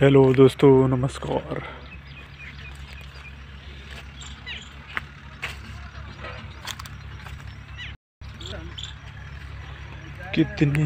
Hello दोस्तों नमस्कार। कितने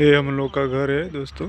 ये हम लोग का घर है दोस्तों।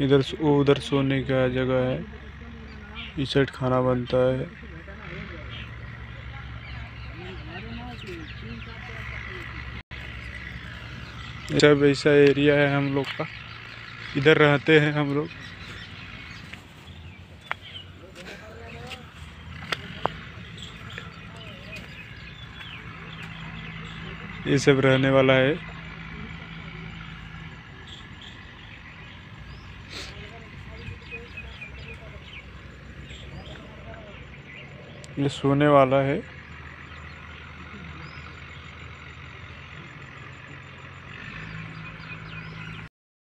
इधर सो- उधर सोने का जगह है। इस साइड खाना बनता है। सब ऐसा एरिया है हम लोग का। इधर रहते हैं हम लोग। ये सब रहने वाला है। ये सोने वाला है।